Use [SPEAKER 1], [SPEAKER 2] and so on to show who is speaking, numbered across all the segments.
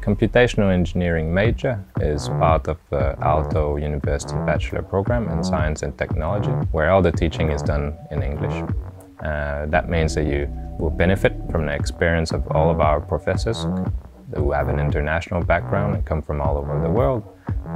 [SPEAKER 1] computational engineering major is part of the Aalto University Bachelor Program in Science and Technology, where all the teaching is done in English. Uh, that means that you will benefit from the experience of all of our professors who have an international background and come from all over the world.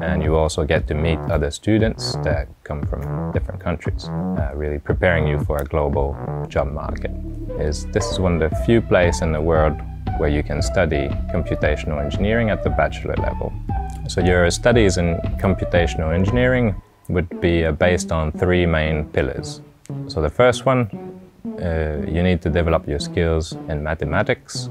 [SPEAKER 1] And you also get to meet other students that come from different countries, uh, really preparing you for a global job market. Is This is one of the few places in the world where you can study computational engineering at the bachelor level. So your studies in computational engineering would be uh, based on three main pillars. So the first one, uh, you need to develop your skills in mathematics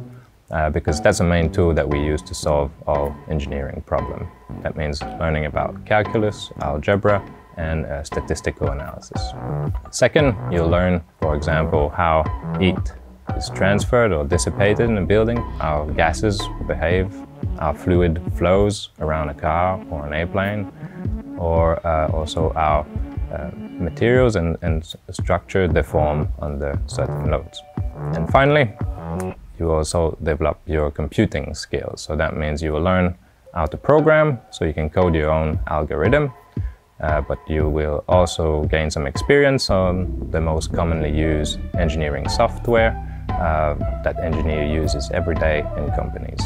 [SPEAKER 1] uh, because that's the main tool that we use to solve all engineering problem. That means learning about calculus, algebra, and uh, statistical analysis. Second, you'll learn, for example, how heat is transferred or dissipated in a building, our gases behave, our fluid flows around a car or an airplane, or uh, also our uh, materials and, and structure deform under certain loads. And finally, you also develop your computing skills. So that means you will learn how to program, so you can code your own algorithm, uh, but you will also gain some experience on the most commonly used engineering software uh, that engineer uses every day in companies.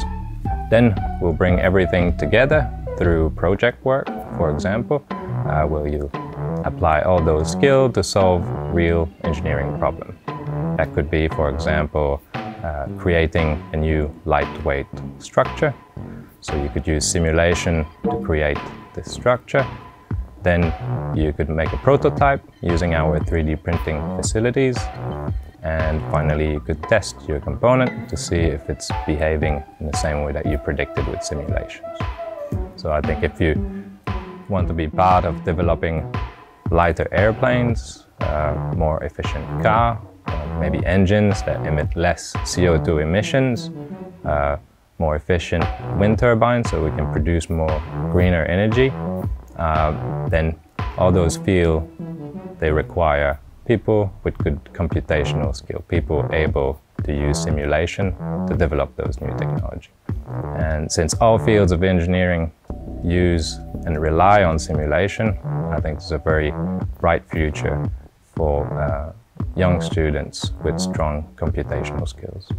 [SPEAKER 1] Then we'll bring everything together through project work, for example, uh, where you apply all those skills to solve real engineering problem. That could be, for example, uh, creating a new lightweight structure. So you could use simulation to create this structure. Then you could make a prototype using our 3D printing facilities. And finally, you could test your component to see if it's behaving in the same way that you predicted with simulations. So I think if you want to be part of developing lighter airplanes, uh, more efficient car, uh, maybe engines that emit less CO2 emissions, uh, more efficient wind turbines so we can produce more greener energy, uh, then all those fields, they require people with good computational skill, people able to use simulation to develop those new technology. And since all fields of engineering use and rely on simulation, I think there's a very bright future for uh, young students with strong computational skills.